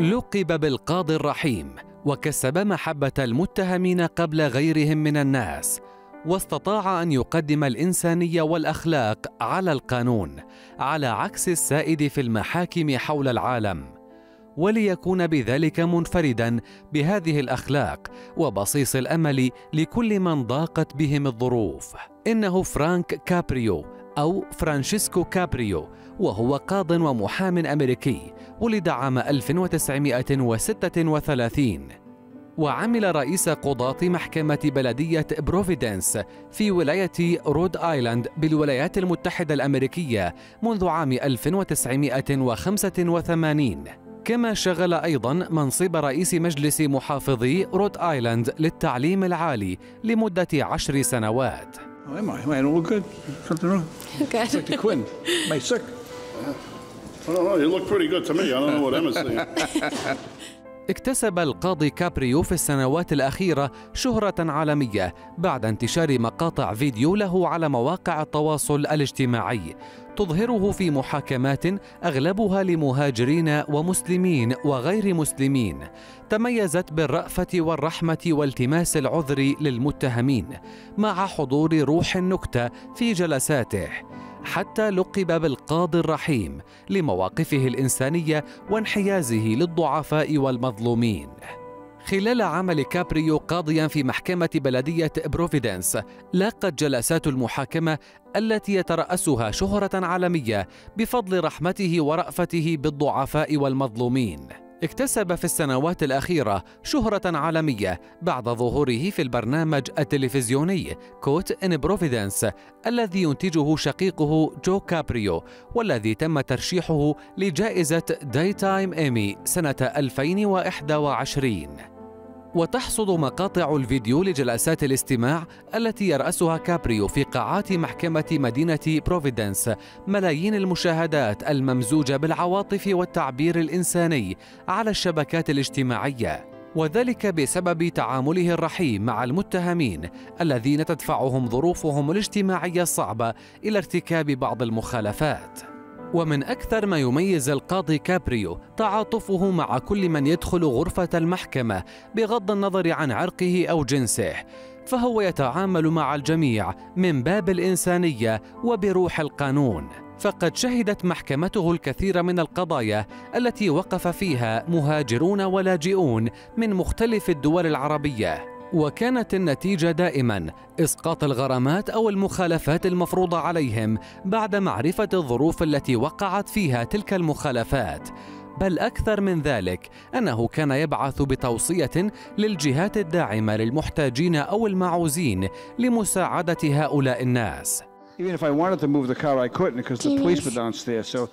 لقب بالقاضي الرحيم وكسب محبة المتهمين قبل غيرهم من الناس واستطاع أن يقدم الإنسانية والأخلاق على القانون على عكس السائد في المحاكم حول العالم. وليكون بذلك منفردا بهذه الأخلاق وبصيص الأمل لكل من ضاقت بهم الظروف. إنه فرانك كابريو أو فرانشيسكو كابريو وهو قاض ومحام أمريكي ولد عام 1936 وعمل رئيس قضاة محكمة بلدية بروفيدنس في ولاية رود آيلاند بالولايات المتحدة الأمريكية منذ عام 1985 كما شغل أيضا منصب رئيس مجلس محافظي رود آيلاند للتعليم العالي لمدة عشر سنوات. Oh, am I? Am I all good? Something wrong? Good. Dr. Quinn, am I sick? I don't know. You look pretty good to me. I don't know what Emma's saying. اكتسب القاضي كابريو في السنوات الأخيرة شهرة عالمية بعد انتشار مقاطع فيديو له على مواقع التواصل الاجتماعي تظهره في محاكمات أغلبها لمهاجرين ومسلمين وغير مسلمين تميزت بالرأفة والرحمة والتماس العذر للمتهمين مع حضور روح النكتة في جلساته. حتى لقب بالقاضي الرحيم لمواقفه الإنسانية وانحيازه للضعفاء والمظلومين. خلال عمل كابريو قاضيا في محكمة بلدية بروفيدنس لاقت جلسات المحاكمة التي يترأسها شهرة عالمية بفضل رحمته ورأفته بالضعفاء والمظلومين. اكتسب في السنوات الأخيرة شهرة عالمية بعد ظهوره في البرنامج التلفزيوني Caught in Providence الذي ينتجه شقيقه جو كابريو والذي تم ترشيحه لجائزة Daytime Emmy سنة 2021 وتحصد مقاطع الفيديو لجلسات الاستماع التي يرأسها كابريو في قاعات محكمة مدينة بروفيدنس ملايين المشاهدات الممزوجة بالعواطف والتعبير الإنساني على الشبكات الاجتماعية. وذلك بسبب تعامله الرحيم مع المتهمين الذين تدفعهم ظروفهم الاجتماعية الصعبة إلى ارتكاب بعض المخالفات. ومن أكثر ما يميز القاضي كابريو تعاطفه مع كل من يدخل غرفة المحكمة بغض النظر عن عرقه أو جنسه فهو يتعامل مع الجميع من باب الإنسانية وبروح القانون. فقد شهدت محكمته الكثير من القضايا التي وقف فيها مهاجرون ولاجئون من مختلف الدول العربية. وكانت النتيجة دائما إسقاط الغرامات أو المخالفات المفروضة عليهم بعد معرفة الظروف التي وقعت فيها تلك المخالفات بل أكثر من ذلك أنه كان يبعث بتوصية للجهات الداعمة للمحتاجين أو المعوزين لمساعدة هؤلاء الناس Even if I wanted to move the car, I couldn't because the police were downstairs. So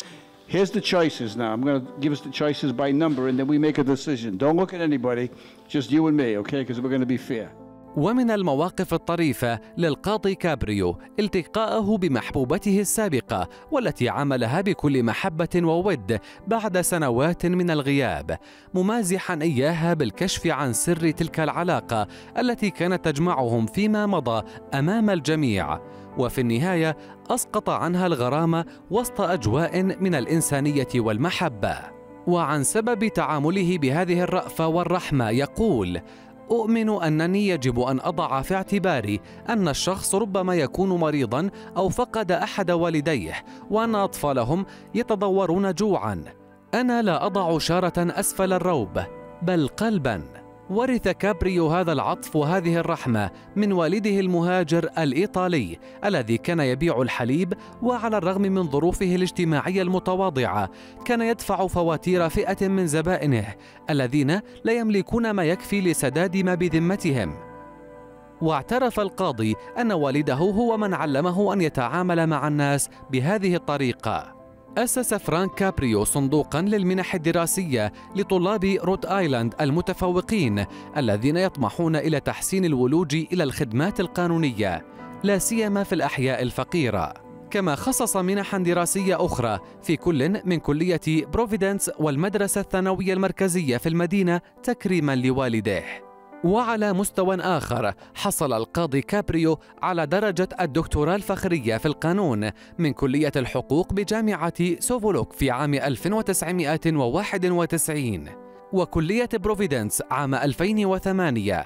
here's the choices now. I'm going to give us the choices by number and then we make a decision. Don't look at anybody, just you and me, okay? Because we're going to be fair. ومن المواقف الطريفة للقاضي كابريو التقاءه بمحبوبته السابقة والتي عملها بكل محبة وود بعد سنوات من الغياب ممازحا إياها بالكشف عن سر تلك العلاقة التي كانت تجمعهم فيما مضى أمام الجميع وفي النهاية أسقط عنها الغرامة وسط أجواء من الإنسانية والمحبة. وعن سبب تعامله بهذه الرأفة والرحمة يقول أؤمن أنني يجب أن أضع في اعتباري أن الشخص ربما يكون مريضا أو فقد أحد والديه وأن أطفالهم يتضورون جوعا. أنا لا أضع شارة أسفل الروب بل قلبا. ورث كابريو هذا العطف وهذه الرحمة من والده المهاجر الإيطالي الذي كان يبيع الحليب وعلى الرغم من ظروفه الاجتماعية المتواضعة كان يدفع فواتير فئة من زبائنه الذين لا يملكون ما يكفي لسداد ما بذمتهم. واعترف القاضي أن والده هو من علمه أن يتعامل مع الناس بهذه الطريقة. أسس فرانك كابريو صندوقا للمنح الدراسية لطلاب رود آيلاند المتفوقين الذين يطمحون إلى تحسين الولوج إلى الخدمات القانونية لا سيما في الأحياء الفقيرة. كما خصص منحا دراسية أخرى في كل من كلية بروفيدنس والمدرسة الثانوية المركزية في المدينة تكريما لوالديه. وعلى مستوى آخر حصل القاضي كابريو على درجة الدكتوراه الفخرية في القانون من كلية الحقوق بجامعة سوفولك في عام 1991 وكلية بروفيدنس عام 2008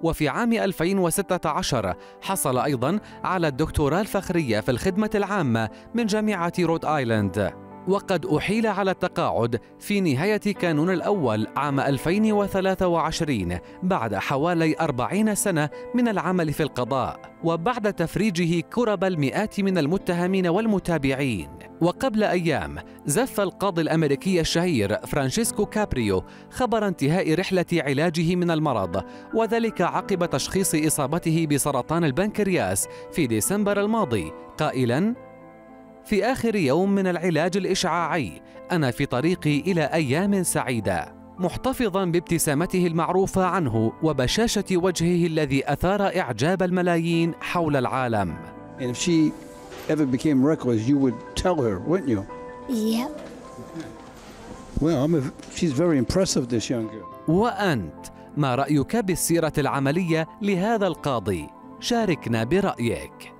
وفي عام 2016 حصل أيضا على الدكتوراه الفخرية في الخدمة العامة من جامعة رود آيلاند. وقد أحيل على التقاعد في نهاية كانون الأول عام 2023 بعد حوالي 40 سنة من العمل في القضاء وبعد تفريجه كرب المئات من المتهمين والمتابعين. وقبل أيام زف القاضي الأمريكي الشهير فرانشيسكو كابريو خبر انتهاء رحلة علاجه من المرض وذلك عقب تشخيص إصابته بسرطان البنكرياس في ديسمبر الماضي قائلاً في آخر يوم من العلاج الإشعاعي أنا في طريقي إلى أيام سعيدة محتفظا بابتسامته المعروفة عنه وبشاشة وجهه الذي أثار إعجاب الملايين حول العالم And if she ever became reckless, you would tell her, wouldn't you? Yep. Well, I'm a, she's very impressive, this young girl. وأنت ما رأيك بالسيرة العملية لهذا القاضي؟ شاركنا برأيك